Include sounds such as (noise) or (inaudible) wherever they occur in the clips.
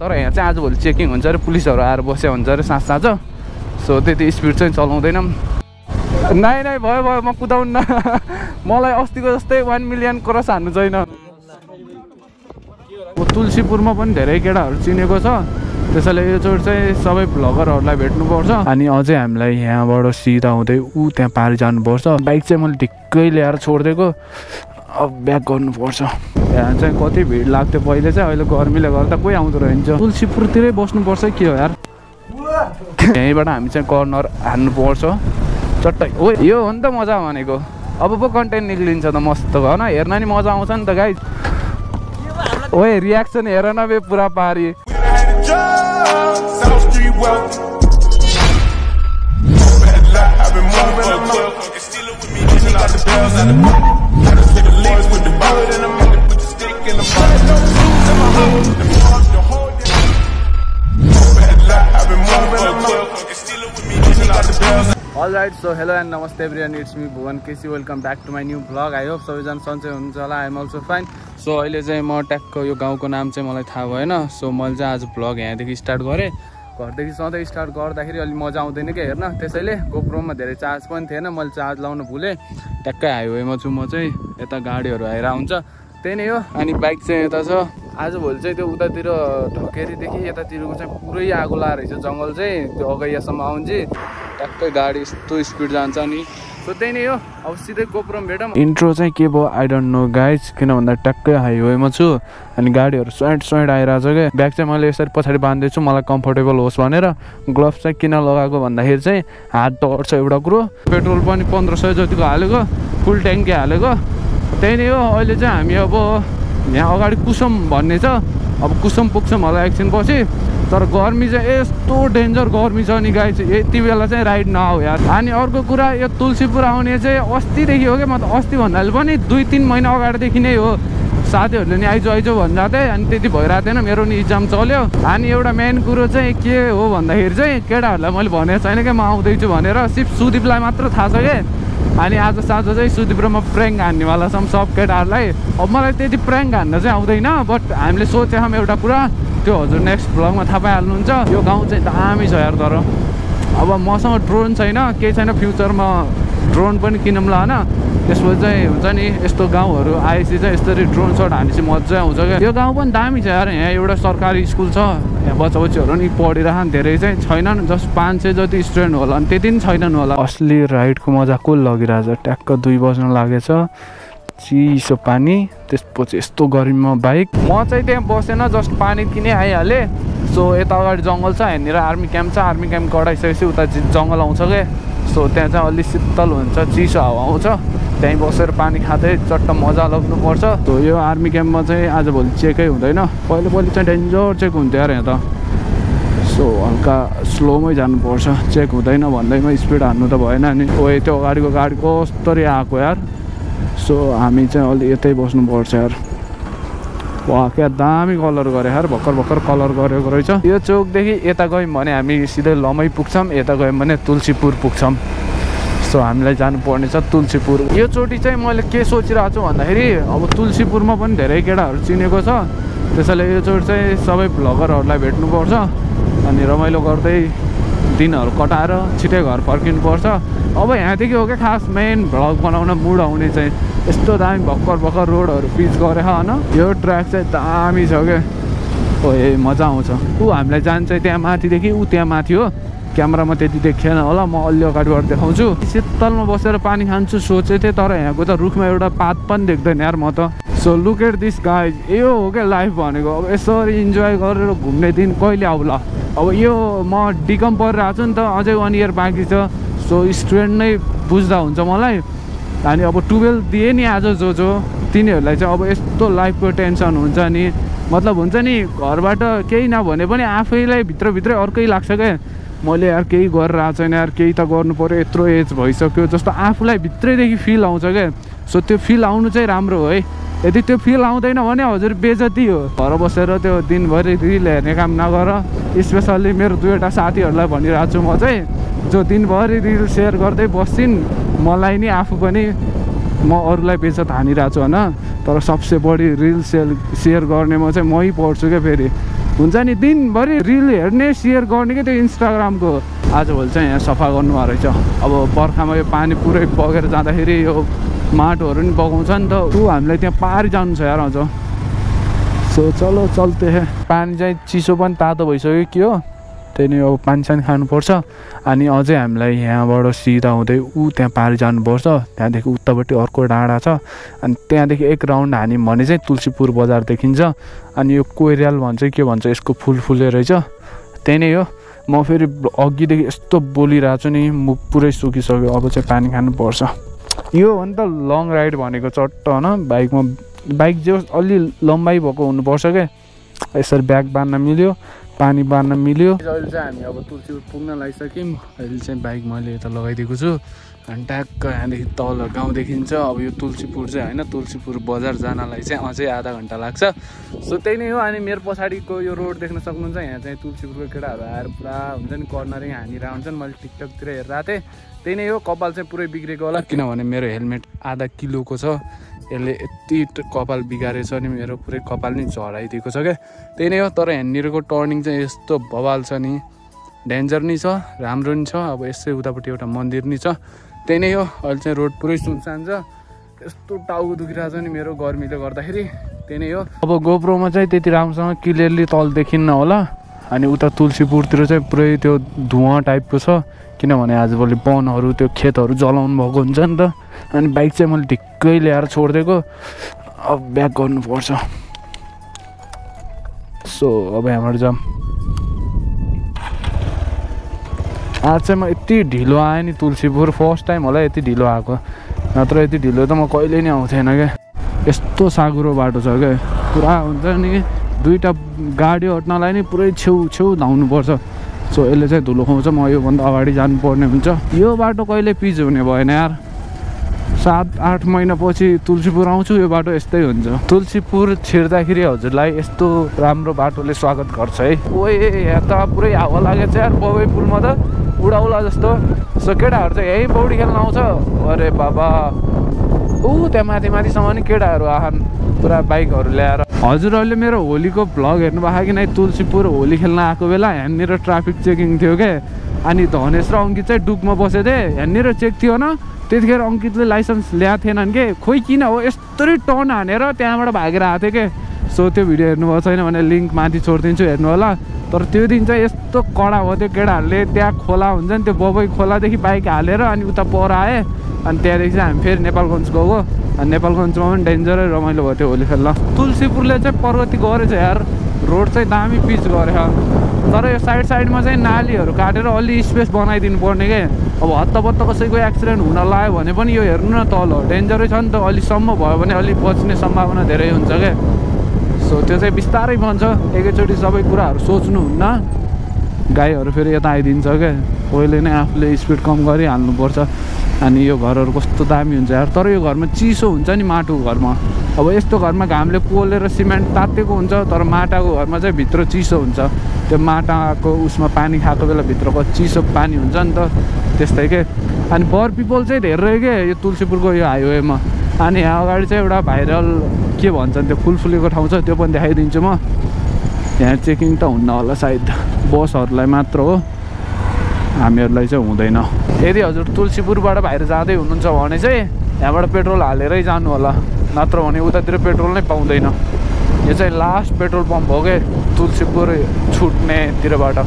तर यहाँ चाहिँ आजभोलि चेकिङ हुन्छ अरे पुलिसहरू आएर बस्यो हुन्छ अरे साँझ साँझ सो त्यति स्पिड चाहिँ चलाउँदैनौँ। नाइ नाइ भयो भयो म कुदाउन्न (laughs) मलाई अस्तिको जस्तै वान मिलियन क्रस हान्नु छैन। तुलसीपुरमा पनि धेरै केटाहरू चिनेको छ। त्यसैले यो चोट चाहिँ सबै भ्लगरहरूलाई भेट्नुपर्छ। अनि अझै हामीलाई यहाँबाट सिधा हुँदै ऊ त्यहाँ पारि जानुपर्छ। बाइक चाहिँ मैले ढिक्कै ल्याएर छोडिदिएको। अब ब्याक गर्नुपर्छ। यहाँ चाहिँ कति भिड लाग्थ्यो पहिले चाहिँ अहिले गर्मीले गर्दा कोही आउँदो रहन्छ। तुलसीपुरतिरै बस्नुपर्छ के हो यार? यहीँबाट हामी चाहिँ कर्नर हान्नुपर्छ। चट्टै। हो यो हो नि त मजा भनेको। अब पो कन्टेन्ट निक्लिन्छ त मस्त भएन हेर्न नि मजा आउँछ नि त गाई ओए रियाक्सन हेर न बे पुरा पारी। the bells the hit the bullet in the mouth, put the stick in the butt. No shoes in my house. The fuck the whole day. Bad luck, I've been moving them up. Steal it with me, he got the bells out all right so hello and नमस्ते everyone it's me Bhuwan KC welcome back to my new blog I hope सबैजना सन्चै हुनुहुन्छ होला I'm also fine so अहिले चाहिँ म ट्याकको यो गाउँको नाम चाहिँ मलाई थाहा भएन सो मैले चाहिँ आज ब्लग यहाँदेखि स्टार्ट गरेँ घरदेखि सधैँ स्टार्ट गर्दाखेरि अलिक मजा आउँदैन क्या हेर्न। त्यसैले गोप्रोमा धेरै चार्ज पनि थिएन मैले चार्ज लाउन भुलेँ। ट्याक्कै हाइवेमा छु म चाहिँ यता गाडीहरू आएर आउँछ त्यही नै हो। अनि बाइक चाहिँ यता छ। आजभोलि चाहिँ त्यो उतातिर ढकेरीदेखि यतातिरको चाहिँ पुरै आगो लाएर रहेछ जङ्गल चाहिँ त्यो अगैयासम्म आउँछ ट्याक्कै गाडी यस्तो स्पिड जान्छ नि। सो त्यही नै हो अब सिधै कोप्रोम भेटौँ। इन्ट्रो चाहिँ के भयो आई डोन्ट नो गाइज किन भन्दा ट्याक्कै हाइवेमा छु अनि गाडीहरू स्वाइट स्वाइट आइरहेको छ क्या ब्याग चाहिँ मैले यसरी पछाडि बाँधिदिएको छु मलाई कम्फोर्टेबल होस् भनेर। ग्लोभ्स चाहिँ किन लगाएको भन्दाखेरि चाहिँ हात डढ्छ एउटा कुरो। पेट्रोल पनि पन्ध्र सय जतिको हालेको फुल ट्याङ्की हालेको। त्यही नै हो अहिले चाहिँ हामी अब यहाँ अगाडि कुसुम भन्ने छ। अब कुसुम पुग्छौँ होला एकछिन पछि। तर गर्मी चाहिँ यस्तो डेन्जर गर्मी छ नि गाई चाहिँ यति बेला चाहिँ राइड नआऊ यार। अनि अर्को कुरा यो तुलसीपुर आउने चाहिँ अस्तिदेखि हो क्या? म त अस्ति भन्नाले पनि दुई तिन महिना अगाडिदेखि नै हो। साथीहरूले नि आइज आइज भन्दा थिएँ अनि त्यति भइरहेको थिएन मेरो नि इक्जाम चल्यो। अनि एउटा मेन कुरो चाहिँ के हो भन्दाखेरि चाहिँ केटाहरूलाई मैले भनेको छैन क्या म आउँदैछु भनेर सिर्फ सुदीपलाई मात्र थाहा छ क्या। अनि आज साँझ चाहिँ सुदीप र म प्र्याङ्क हान्नेवाला छौँ सब केटाहरूलाई। अब मलाई त्यति प्र्याङ्क हान्न चाहिँ आउँदैन बट हामीले सोचेछौँ एउटा कुरा। त्यो हजुर नेक्स्ट ब्लगमा थाहा पाइहाल्नुहुन्छ। यो गाउँ चाहिँ दामी छ यार तर। अब मसँग ड्रोन छैन केही छैन फ्युचरमा ड्रोन पनि किनौँला होइन? त्यसपछि चाहिँ हुन्छ नि यस्तो गाउँहरू आएपछि चाहिँ यसरी ड्रोन सट हानेपछि मजा आउँछ क्या। यो गाउँ पनि दामी छ यार यहाँ एउटा सरकारी स्कुल छ। यहाँ बच्चा बच्चीहरू नि पढिरहन् धेरै चाहिँ छैनन् जस्ट पाँच सय जति स्टुडेन्ट होला अनि त्यति पनि छैनन् होला। असली राइडको मजा को लगिरहेछ? ट्याक्क दुई बज्न लागेछ। चिसो पानी त्यसपछि यस्तो गर्मीमा बाइक। म चाहिँ त्यहाँ बसेन जस्ट पानी किने आइहालेँ। सो यता अगाडि जङ्गल छ यहाँनिर आर्मी क्याम्प छ आर्मी क्याम्प गडाइसकेपछि उता जङ्गल आउँछ क्या। सो त्यहाँ चाहिँ अलिक शीतल हुन्छ चिसो हावा आउँछ। त्यहीँ बसेर पानी खाँदै चट्ट मजा लाग्नुपर्छ। सो यो आर्मी क्याम्पमा चाहिँ आजभोलि चेकै हुँदैन। पहिले पहिले चाहिँ डेन्जर चेक हुन्थ्यो यार यहाँ त। सो हल्का स्लोमै जानुपर्छ। चेक हुँदैन भन्दैमा स्पिड हान्नु त भएन नि। ओ त्यो अगाडिको गाडी कस्तरी आएको यार। सो हामी चाहिँ अलि यतै बस्नुपर्छ यार। वा क्या दामी कलर गरे यार भर्खर भर्खर कलर गरेको रहेछ। यो चोकदेखि यता गयौँ भने हामी सिधै लमै पुग्छौँ यता गयौँ भने तुलसीपुर पुग्छौँ। सो हामीलाई जानुपर्ने छ तुलसीपुर। यो चोटि चाहिँ मैले के सोचिरहेको छु भन्दाखेरि अब तुलसीपुरमा पनि धेरै केटाहरू चिनेको छ। त्यसैले यो चोटि चाहिँ सबै भ्लगरहरूलाई भेट्नुपर्छ। अनि रमाइलो गर्दै दिनहरू कटाएर छिटै घर फर्किनुपर्छ। अब यहाँदेखि हो क्या खास मेन भ्लग बनाउन मुड आउने चाहिँ। यस्तो दामी भर्खर भर्खर रोडहरू पिच गरेर होइन? यो ट्र्याक चाहिँ दामी छ क्या ओ ए मजा आउँछ। ऊ हामीलाई जान्छ त्यहाँ माथिदेखि ऊ त्यहाँ माथि हो। क्यामरामा त्यति देखिएन होला म अलि अगाडिबाट देखाउँछु। शीतलमा बसेर पानी खान्छु सोचेको थिएँ तर यहाँको त रुखमा एउटा पात पनि देख्दैन यार म त। So look at this guys यो हो क्या लाइफ भनेको? अब यसरी इन्जोय गरेर घुम्ने दिन कहिले आउला? अब यो म डिकम परिरहेको छु नि त अझै वान इयर बाँकी छ। सो स्टुडेन्ट नै बुझ्दा हुन्छ मलाई। अनि अब टुवेल्भ दिएँ नि आज जो जो तिनीहरूलाई चाहिँ अब यस्तो लाइफको टेन्सन हुन्छ नि। मतलब हुन्छ नि घरबाट केही नभने पनि आफैलाई भित्रभित्रै अर्कै लाग्छ क्या मैले यार केही गरेर आएको छैन यार केही त गर्नु पऱ्यो यत्रो एज भइसक्यो जस्तो आफूलाई भित्रैदेखि फिल आउँछ क्या सो त्यो फिल आउनु चाहिँ राम्रो हो है। यदि त्यो फिल आउँदैन भने हजुर बेजती हो। घर बसेर त्यो दिनभरि रिल हेर्ने काम नगर। स्पेसल्ली मेरो दुईवटा साथीहरूलाई भनिरहेको छु म चाहिँ। जो दिनभरि रिल सेयर गर्दै बस्छिन् मलाई नि आफू पनि म अरूलाई बेचत हानिरहेको छु होइन? तर सबसे बढी रिल सेयर सेयर गर्ने म चाहिँ मै पढ्छु क्या फेरि। हुन्छ नि दिनभरि रिल हेर्ने सेयर गर्ने क्या त्यो इन्स्टाग्रामको आजभोलि चाहिँ यहाँ सफा गर्नुभएको रहेछ। अब बर्खामा यो पानी पुरै बगेर जाँदाखेरि यो माटोहरू नि बगाउँछ नि त। ऊ हामीलाई त्यहाँ पारि जानु छ यार अझ सो चलो चल्ते पानी चाहिँ चिसो पनि तातो भइसक्यो कि हो? त्यही नै अब पानी सानी खानुपर्छ। अनि अझै हामीलाई यहाँबाट सिधा हुँदै ऊ त्यहाँ पारि जानुपर्छ। त्यहाँदेखि उतापट्टि अर्को डाँडा छ। अनि त्यहाँदेखि एक राउन्ड हान्यौँ भने चाहिँ तुलसीपुर बजार देखिन्छ। अनि यो कोइराल भन्छ कि भन्छ यसको फुल फुले रहेछ। त्यही नै हो। म फेरि अघिदेखि यस्तो बोलिरहेको छु नि मुख पुरै सुकिसक्यो। अब चाहिँ पानी खानुपर्छ। यो हो नि त लङ राइड भनेको चट्ट होइन? बाइकमा बाइक जो अलि लम्बाइ भएको हुनुपर्छ क्या यसरी ब्याग बाँध्न मिल्यो। पानी बाँध्न मिल्यो। अहिले चाहिँ हामी अब तुलसीपुर पुग्न लागिसक्यौँ। अहिले चाहिँ बाइक मैले यता लगाइदिएको छु। अनि ट्याक्क यहाँदेखि तल गाउँ देखिन्छ। अब यो तुलसीपुर चाहिँ होइन तुलसीपुर बजार जानलाई चाहिँ अझै आधा घन्टा लाग्छ। सो त्यही नै हो। अनि मेरो पछाडिको यो रोड देख्न सक्नुहुन्छ। यहाँ चाहिँ तुलसीपुरको केटाहरू आएर पुरा हुन्छ नि कर्नरिङ हानिरहेको हुन्छन्। मैले टिकटकतिर हेरिरहेको थिएँ। त्यही नै हो। कपाल चाहिँ पुरै बिग्रेको होला। किनभने मेरो हेलमेट आधा किलोको छ। यसले यति कपाल बिगारेछ नि मेरो पुरै कपाल नि झराइदिएको छ क्या। त्यही नै हो तर यहाँनिरको टर्निङ चाहिँ यस्तो बवाल छ नि। डेन्जर नि छ राम्रो नि छ अब यसै उतापट्टि एउटा मन्दिर नि छ। त्यही नै हो अहिले चाहिँ रोड पुरै सुनसान छ। यस्तो टाउको दुखिरहेको छ नि मेरो गर्मीले गर्दाखेरि। त्यही नै हो। अब गोप्रोमा चाहिँ त्यति राम्रोसँग क्लियरली तल देखिन्न होला। अनि उता तुलसीपुरतिर चाहिँ पुरै त्यो धुवा टाइपको छ। किनभने आजभोलि वनहरू त्यो खेतहरू जलाउनु भएको हुन्छ नि त। अनि बाइक चाहिँ मैले ढिक्कै ल्याएर छोडिदिएको। अब ब्याक गर्नुपर्छ। सो अब यहाँबाट जाऊँ। आज चाहिँ म यति ढिलो आएँ नि तुलसीपुर। फर्स्ट टाइम होला यति ढिलो आएको। नत्र यति ढिलो त म कहिले नि आउँथेन क्या यस्तो साँघुरो बाटो छ क्या पुरा हुन्छ नि दुइटा गाडी हट्नलाई नि पुरै छेउ छेउ धाउनुपर्छ। सो यसले चाहिँ धुलो खुवाउँछ। म योभन्दा अगाडि जानुपर्ने हुन्छ। यो बाटो कहिले पिच हुने भएन यार। सात आठ महिनापछि तुलसीपुर आउँछु यो बाटो यस्तै हुन्छ। तुलसीपुर छिर्दाखेरि हजुरलाई यस्तो राम्रो बाटोले स्वागत गर्छ है। ओए यहाँ त पुरै हावा लागेको छ यार पुलमा त उडाउला जस्तो। सो केटाहरू चाहिँ यहीँ पौडी खेल्न आउँछ। अरे बाबा। ऊ त्यहाँ माथि माथिसम्म नि केटाहरू आछन् पुरा बाइकहरू ल्याएर। हजुरहरूले मेरो होलीको भ्लग हेर्नु भएको कि नै तुलसीपुर होली खेल्न आएको बेला यहाँनिर ट्राफिक चेकिङ थियो क्या अनि धनेश र अङ्कित चाहिँ डुकमा बसेको थिएँ यहाँनिर चेक थियो न। त्यतिखेर अङ्कितले लाइसेन्स ल्याएको थिएनन् कि? खोइ किन हो? यस्तरी टर्न हानेर त्यहाँबाट भागेर आएको थियो कि? सो त्यो भिडियो हेर्नुभएको छैन भने लिङ्क माथि छोडिदिन्छु हेर्नु होला। तर त्यो दिन चाहिँ यस्तो कडा भयो त्यो केटाहरूले त्यहाँ खोला हुन्छ नि त्यो बबै खोलादेखि बाइक हालेर अनि उता पर आएँ। अनि त्यहाँदेखि चाहिँ हामी फेरि नेपालगञ्ज गएको। अनि नेपालगञ्जमा पनि डेन्जरै रमाइलो भयो त्यो होली खेल्न। तुलसीपुरले चाहिँ प्रगति गरेछ यार। रोड चाहिँ दामी पिच गरेछ तर यो साइड साइडमा चाहिँ नालीहरू काटेर अलि स्पेस बनाइदिनु पर्ने के? अब हत्तपत्त कसैको एक्सिडेन्ट हुन लाग्यो भने पनि यो हेर्नु न तल डेन्जरै छ नि त अलिसम्म भयो भने अलिक बच्ने सम्भावना धेरै हुन्छ क्या सो त्यो चाहिँ बिस्तारै बन्छ एकैचोटि सबै कुराहरू सोच्नुहुन्न। गाईहरू फेरि यता आइदिन्छ क्या पहिले नै आफूले स्पिड कम गरिहाल्नुपर्छ। अनि यो घरहरू कस्तो दामी हुन्छ यार। तर यो घरमा चिसो हुन्छ नि माटोको घरमा। अब यस्तो घरमा घामले कोलेर सिमेन्ट तातेको हुन्छ तर माटाको घरमा चाहिँ भित्र चिसो हुन्छ। त्यो माटाको उसमा पानी खाएको बेला भित्रको चिसो पानी हुन्छ नि त। त्यस्तै के? अनि बर पिपल चाहिँ धेरै के? यो तुलसीपुरको यो हाइवेमा अनि यहाँ अगाडि चाहिँ एउटा भाइरल के भन्छन् त्यो फुल फुलेको ठाउँ छ त्यो पनि देखाइदिन्छु म। यहाँ चेकिङ त हुन्न होला सायद। बसहरूलाई मात्र हो। हामीहरूलाई चाहिँ हुँदैन। यदि हजुर तुलसीपुरबाट बाहिर जाँदै हुनुहुन्छ भने चाहिँ यहाँबाट पेट्रोल हालेरै जानु होला। नत्र भने उतातिर पेट्रोल नै पाउँदैन। यो चाहिँ लास्ट पेट्रोल पम्प हो क्या तुलसीपुर छुट्नेतिरबाट।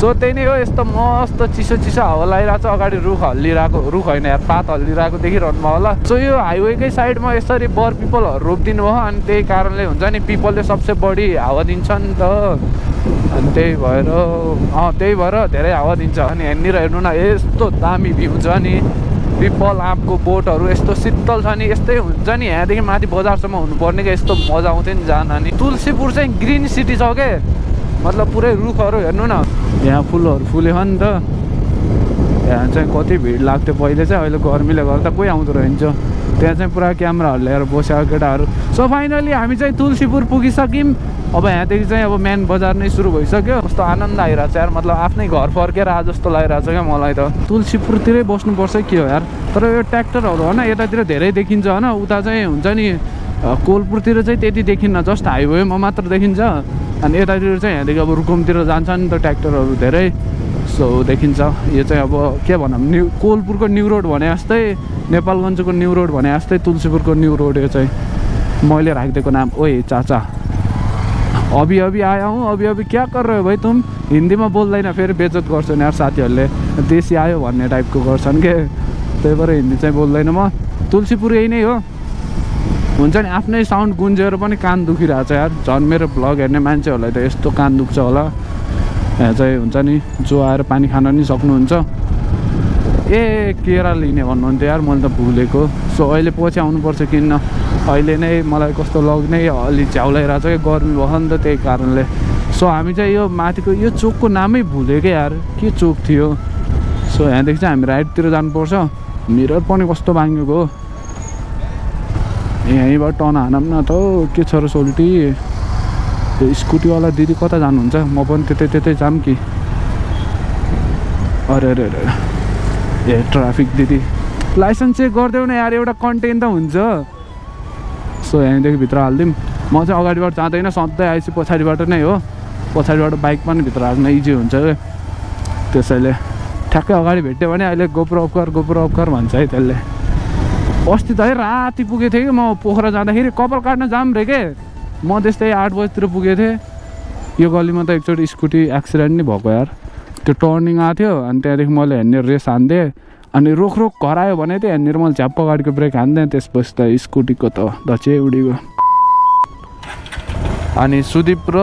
सो त्यही नै हो यस्तो मस्त चिसो चिसो हावा लगाइरहेको छ अगाडि रुख हल्लिरहेको रुख होइन यार पात हल्लिरहेको देखिरहनु भयो होला। सो यो हाइवेकै साइडमा यसरी बर पिपलहरू रोपिदिनु भयो अनि त्यही कारणले हुन्छ नि पिपलले सबसे बढी हावा दिन्छ नि त। अनि त्यही भएर अँ त्यही भएर धेरै हावा दिन्छ। अनि यहाँनिर हेर्नु न यस्तो दामी भ्यू छ नि। पिपल आँपको बोटहरू यस्तो शीतल छ नि यस्तै हुन्छ नि। यहाँदेखि माथि बजारसम्म हुनुपर्ने क्या यस्तो मजा आउँथ्यो नि जान। नि तुलसीपुर चाहिँ ग्रिन सिटी छ के? मतलब पुरै रुखहरू हेर्नु न। यहाँ फुलहरू फुल्यो नि त। यहाँ चाहिँ कति भिड लाग्थ्यो पहिले चाहिँ अहिले गर्मीले गर्दा कोही आउँदो रहन्छ। त्यहाँ चाहिँ पुरा क्यामराहरू ल्याएर बसेको केटाहरू। सो फाइनली हामी चाहिँ तुलसीपुर पुगिसक्यौँ। अब यहाँदेखि चाहिँ अब मेन बजार नै सुरु भइसक्यो। कस्तो आनन्द आइरहेको छ यार। मतलब आफ्नै घर फर्केर आज जस्तो लागिरहेको छ क्या मलाई त। तुलसीपुरतिरै बस्नुपर्छ के हो यार? तर यो ट्र्याक्टरहरू होइन यतातिर धेरै देखिन्छ होइन। उता चाहिँ हुन्छ नि कोलपुरतिर चाहिँ त्यति देखिन्न। जस्ट हाइवेमा मात्र देखिन्छ। अनि यतातिर चाहिँ यहाँदेखि अब रुकुमतिर जान्छ नि त ट्र्याक्टरहरू धेरै। सो देखिन्छ। यो चाहिँ अब के भनौँ न्यु कोलपुरको न्यु रोड भने जस्तै नेपालगञ्जको न्यु रोड भने जस्तै तुलसीपुरको न्यु रोड यो चाहिँ। मैले राखिदिएको नाम ओए चाचा। अभी अभी आया हूँ अभी अभी क्या कर रहे हो भाइ तुम? हिन्दीमा बोल्दैन फेरि बेजत गर्छन् यार साथीहरूले। देशी आयो भन्ने टाइपको गर्छन् के? त्यही भएर हिन्दी चाहिँ बोल्दैन म। तुलसीपुर यही नै हो। हुन्छ नि आफ्नै साउन्ड गुन्जेर पनि कान दुखिरहेको छ यार। झन् मेरो भ्लग हेर्ने मान्छेहरूलाई त यस्तो कान दुख्छ होला। यहाँ चाहिँ हुन्छ नि जो आएर पानी खान नि सक्नुहुन्छ। ए केरा लिने भन्नुहुन्थ्यो यार मैले त भुलेको। सो अहिले पछि आउनुपर्छ किन्न। अहिले नै मलाई कस्तो लग नै अलि झ्याउलाइरहेको छ कि गर्मी भयो नि त त्यही कारणले। सो हामी चाहिँ यो माथिको यो चोकको नामै भुल्यो क्या यार। के चोक थियो? सो यहाँदेखि चाहिँ हामी राइटतिर जानुपर्छ। मिरर पनि कस्तो भाङ्गेको हो। यहीँबाट टर्न हानौँ न त हौ। के छ र सोल्टी? त्यो स्कुटीवाला दिदी कता जानुहुन्छ? म पनि त्यतै त्यतै जाऊँ कि। अरे अरे अरे ए ट्राफिक दिदी। लाइसेन्स चेक गरिदेऊ न यार एउटा कन्टेन्ट त हुन्छ। सो यहाँदेखि भित्र हालिदिउँ। म चाहिँ अगाडिबाट जाँदैन सधैँ आएपछि पछाडिबाट नै हो। पछाडिबाट बाइक पनि भित्र हाल्न इजी हुन्छ क्या त्यसैले ठ्याक्कै अगाडि भेट्यो भने अहिले गोप्रो अफकर गोप्रो अफकर भन्छ है त्यसले। अस्ति त है राति पुगेको थिएँ कि म पोखरा जाँदाखेरि कपाल काट्न जाम रे के म त्यस्तै आठ बजीतिर पुगेको थिएँ यो गल्लीमा त एकचोटि स्कुटी एक्सिडेन्ट नै भएको यार त्यो टर्निङ आएको थियो अनि त्यहाँदेखि मैले हेर्ने रेस हान्थेँ अनि रोक रोक करायो भने चाहिँ हेर्नेर मैले झ्याप्प गाडीको ब्रेक हान्थेँ त्यसपछि त स्कुटीको त धचे उडीको अनि सुदीप र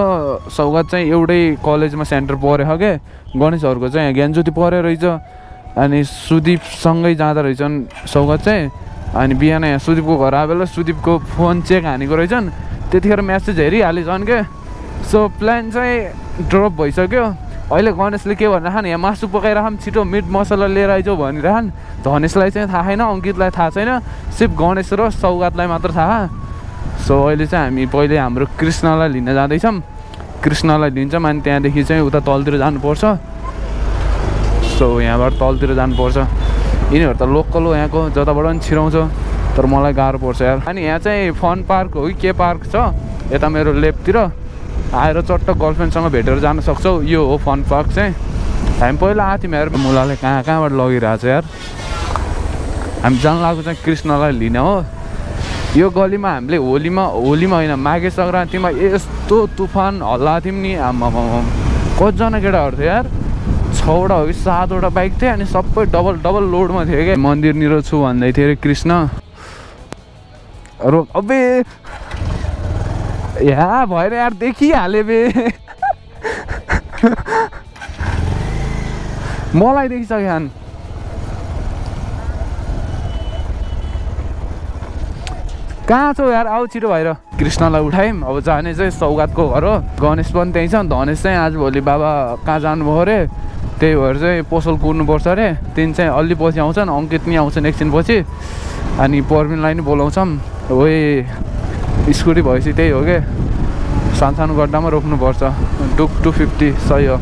सौगात चाहिँ एउटै कलेजमा सेन्टर परेको क्या गणेशहरूको चाहिँ ज्ञानज्योति परेर रहेछ अनि सुदीपसँगै जाँदो रहेछन् सौगात चाहिँ अनि बिहान यहाँ सुदीपको घर आए बेला सुदीपको फोन चेक हानेको रहेछन्। त्यतिखेर म्यासेज हेरिहालेछन् क्या सो प्लान चाहिँ ड्रप भइसक्यो। अहिले गणेशले के भनिरहन् यहाँ मासु पकाइरहन् छिटो मिट मसला लिएर आइज भनिरहन्। धनेशलाई चाहिँ थाहा छैन अङ्कितलाई थाहा छैन। सिर्फ गणेश र सौगातलाई मात्र थाहा। सो अहिले चाहिँ हामी पहिले हाम्रो कृष्णलाई लिन जाँदैछौँ। कृष्णलाई लिन्छौँ अनि त्यहाँदेखि चाहिँ उता तलतिर जानुपर्छ। सो यहाँबाट तलतिर जानुपर्छ। यिनीहरू त लोकल हो यहाँको जताबाट पनि छिराउँछ तर मलाई गाह्रो पर्छ यार। अनि यहाँ चाहिँ फन पार्क हो कि के पार्क छ? यता मेरो लेफ्टतिर आएर चट्ट गर्लफ्रेन्डसँग भेटेर जान सक्छौ। यो हो फन पार्क चाहिँ। हामी पहिला आएको थियौँ यार मुलाले कहाँ कहाँबाट लगिरहेको छ यार? हामी जान लागेको चाहिँ कृष्णलाई लिन हो। यो गलीमा हामीले होलीमा होलीमा होइन माघे सङ्क्रान्तिमा यस्तो तुफान हल्लाएको थियौँ नि। आम्मा कतिजना केटाहरू थियो यार। छवटा हो कि सातवटा बाइक थियो अनि सबै डबल डबल लोडमा थियो क्या मन्दिरनिर छु भन्दै थियो अरे कृष्ण। रो अबे! या भएर यार देखिहाले बे। मलाई देखिसक्यो कहाँ छौ यार? आऊ छिटो भएर। कृष्णलाई उठायौँ। अब जाने चाहिँ सौगातको घर हो। गणेश पनि त्यहीँ छ। धनेश चाहिँ आज भोलि बाबा कहाँ जानुभयो अरे? त्यही भएर चाहिँ पसल कुर्नुपर्छ अरे। तिन चाहिँ अलि पछि आउँछन् अङ्कित पनि आउँछन् एकछिन पछि अनि पर्मिनलाई नि बोलाउँछौँ। ओए स्कुटी भएपछि त्यही हो क्या सानसानो गड्डामा रोक्नुपर्छ। डुक टू फिफ्टी सही हो।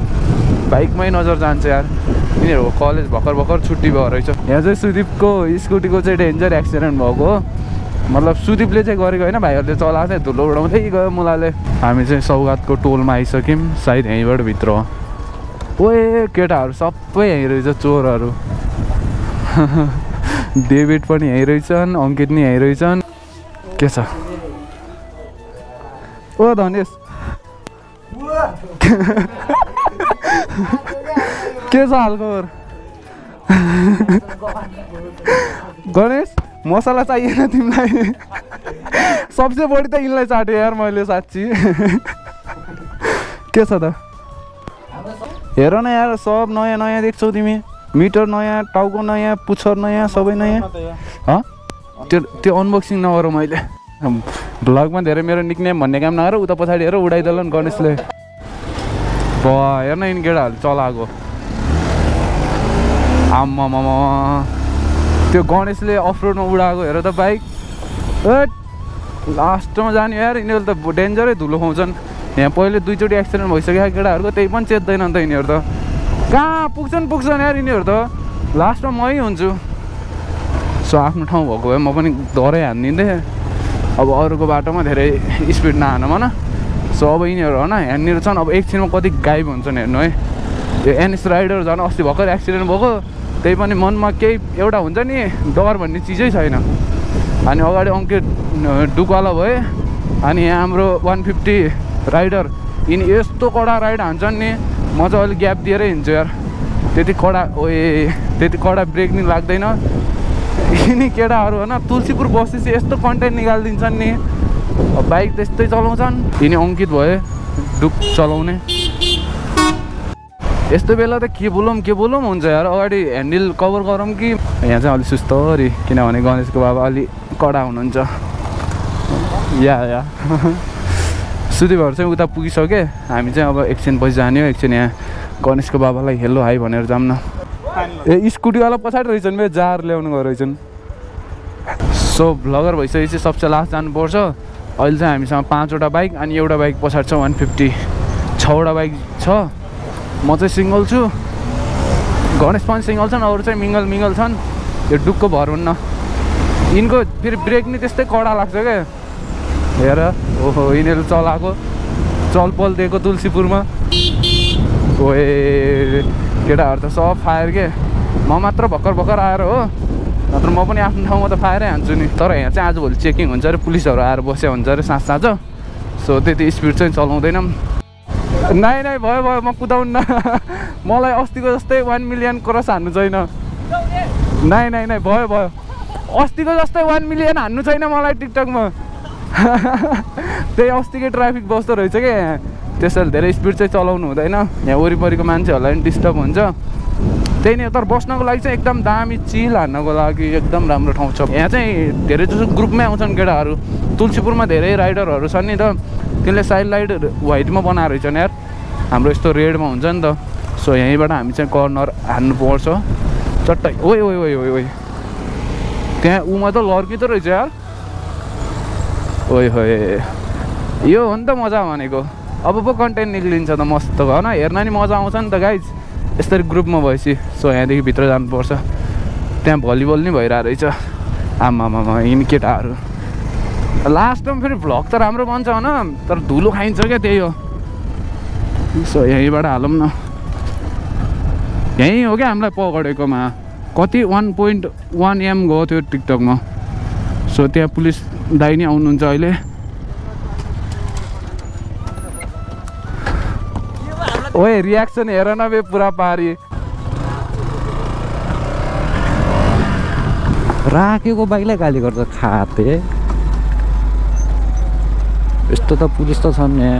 बाइकमै नजर जान्छ यार। यिनीहरूको कलेज भर्खर भर्खर छुट्टी भयो रहेछ। यहाँ चाहिँ सुदीपको स्कुटीको चाहिँ डेन्जर एक्सिडेन्ट भएको हो। मतलब सुदीपले चाहिँ गरेको होइन भाइहरूले चलाएको धुलो उडाउँदै गयो मुलाले। हामी चाहिँ सौगातको टोलमा आइसक्यौँ सायद यहीँबाट भित्र ओए केटाहरू सबै यहीँ रहेछ चोरहरू। (laughs) डेभिड पनि यहीँ रहेछन् अङ्कित नि यहीँ रहेछन्। के छ? ओ धनेश। (laughs) के छ हालखबर? (laughs) गणेश? मसला चाहिएन तिमीलाई। सबसे बढी त यिनलाई चाट्यो यार मैले साँच्ची। के छ त? हेर न यार सब नयाँ नयाँ देख्छौ तिमी। मिटर नयाँ टाउको नयाँ पुच्छर नयाँ सबै नयाँ। हँ? त्यो त्यो अनबक्सिङ नगर मैले। भ्लगमा धेरै मेरो निक्नेम भन्ने काम नगर उता पछाडि हेर उडाइदिएला नि गणेशले। ब हेर्न यिनी केटाहरू चलाएको। आम्मामा त्यो गणेशले अफ रोडमा उडाएको हेर त बाइक लास्टमा जाने यार यिनीहरू त डेन्जरै धुलो खुवाउँछन् यहाँ पहिले दुईचोटि एक्सिडेन्ट भइसक्यो केटाहरूको त्यही पनि चेत्दैन नि त यिनीहरू त। कहाँ पुग्छन् पुग्छन् यार यिनीहरू त। लास्टमा मै हुन्छु। सो आफ्नो ठाउँ भएको भए म पनि डरै हानिदिन्थेँ। अब अरूको बाटोमा धेरै स्पिड नहान भन सो अब यिनीहरू होइन यहाँनिर छन्। अब एकछिनमा कति गाइब हुन्छन् हेर्नु है। यो एनएस राइडर झन् अस्ति भर्खर एक्सिडेन्ट भएको। त्यही पनि मनमा केही एउटा हुन्छ नि डर भन्ने चिजै छैन। अनि अगाडि अङ्कित डुकवाला भए अनि हाम्रो वान फिफ्टी राइडर यिनी यस्तो कडा राइड हान्छन् नि म चाहिँ अलिक ग्याप दिएरै हिँड्छु यार। त्यति कडा ओए त्यति कडा ब्रेक नि लाग्दैन। यिनी केटाहरू होइन तुलसीपुर बसेपछि यस्तो कन्टेन्ट निकालिदिन्छन् नि। बाइक त्यस्तै चलाउँछन्। यिनी अङ्कित भए डुक चलाउने। यस्तो बेला त के बोलौँ के बोलौँ हुन्छ यार। अगाडि ह्यान्डल कभर गरौँ कि? यहाँ चाहिँ अलिक सुस्तरी किनभने गणेशको बाबा अलि कडा हुनुहुन्छ। या या। (laughs) सुधिबाट चाहिँ उता पुगिसकेँ। हामी चाहिँ अब एकछिन पछि जाने हो एकछिन यहाँ गणेशको बाबालाई हेलो हाई भनेर जाऊँ न। ए स्कुटीवाला पछाडि रहेछन् बे जार ल्याउनु गएको रहेछन्। सो भ्लगर भइसकेपछि सबसे लास्ट जानुपर्छ। अहिले चाहिँ हामीसँग पाँचवटा बाइक अनि एउटा बाइक पछाडि छ वान फिफ्टी छवटा बाइक छ। म चाहिँ सिङ्गल छु। गणेश पनि सिङ्गल छन् अरू चाहिँ मिङ्गल मिङ्गल छन्। यो डुक्को भर हुन्न। यिनको फेरि ब्रेक नि त्यस्तै कडा लाग्छ क्या हेर ओहो यिनीहरू चलाएको। चलपल दिएको तुलसीपुरमा। ओए केटाहरू त सब फायर के? म मात्र भर्खर भर्खर आएर हो। नत्र म पनि आफ्नो ठाउँमा त फायरै हान्छु नि। तर यहाँ चाहिँ आजभोलि चेकिङ हुन्छ अरे पुलिसहरू आएर बस्यो हुन्छ अरे साँझ साँझ सो त्यति स्पिड चाहिँ चलाउँदैनौँ। नाइ नाइ भयो भयो म कुदाउन्न (laughs) मलाई अस्तिको जस्तै वान मिलियन क्रस हान्नु छैन। नाइ नाइ नाइ भयो भयो अस्तिको जस्तै वान मिलियन हान्नु छैन मलाई टिकटकमा। (laughs) त्यही अस्तिकै ट्राफिक बस्दो रहेछ क्या यहाँ त्यसैले धेरै स्पिड चाहिँ चलाउनु हुँदैन। यहाँ वरिपरिको मान्छेहरूलाई पनि डिस्टर्ब हुन्छ। त्यही नै तर बस्नको लागि चाहिँ एकदम दामी चिल हान्नको लागि एकदम राम्रो ठाउँ छ। यहाँ चाहिँ धेरै जसो ग्रुपमै आउँछन् केटाहरू। तुलसीपुरमा धेरै राइडरहरू छन् नि त। त्यसले साइड लाइट व्हाइटमा बनाएर रहेछन् यार। हाम्रो यस्तो रेडमा हुन्छ नि त। सो यहीँबाट हामी चाहिँ कर्नर हान्नु पर्छ चट्टै। ओइ ओइ ओइ ओइ ओइ। त्यहाँ उमा त लड्किँदो रहेछ यार। ओइ होइ यो हो नि त मजा भनेको। अब पो कन्टेन्ट निक्लिन्छ त मस्त। होइन हेर्न नि मजा आउँछ नि त गाइज यसरी ग्रुपमा भएपछि। सो यहाँदेखि भित्र जानुपर्छ। त्यहाँ भलिबल नि भइरहेको रहेछ आमामामा यिनी केटाहरू। लास्टमा फेरि भ्लग त राम्रो बन्छ होइन? तर धुलो खाइन्छ क्या त्यही हो। सो यहीँबाट हालौँ न। यहीँ हो क्या हामीलाई पकडेकोमा कति वान पोइन्ट वान एम गयो थियो टिकटकमा सो त्यहाँ पुलिस दाइ नै आउनुहुन्छ अहिले। ओए रियाक्सन हेर न बे पुरा पारी। राखेको बाइकलाई गाली गर्छ खाते। यस्तो त पुलिस त छन् यहाँ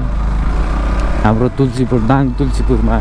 हाम्रो तुलसीपुर दाङ तुलसीपुरमा।